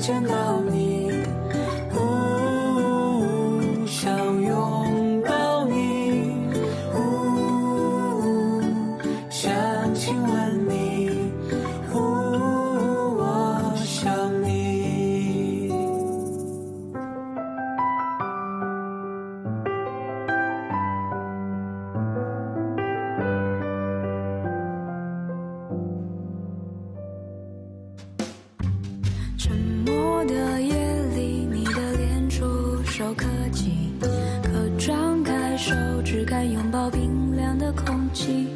见到你，呜，想拥抱你，想亲吻你，沉默的夜里，你的脸触手可及，可张开手只敢拥抱冰凉的空气。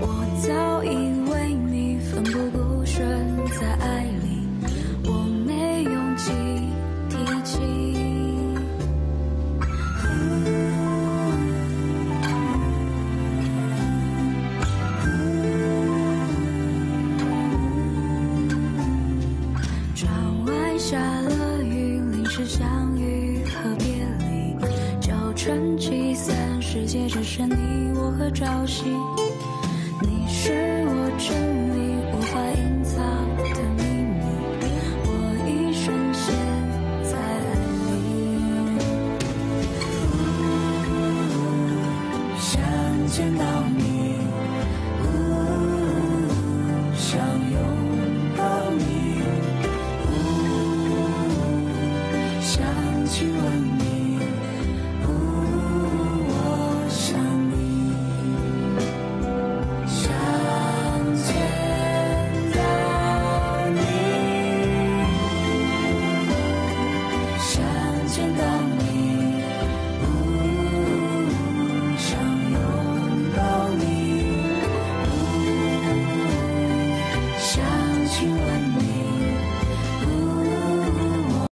我早已下了雨，淋湿相遇和别离，早晨七散，世界只剩你我和朝夕。你是我真理无法隐藏的秘密，我已深陷在爱里。想见到你，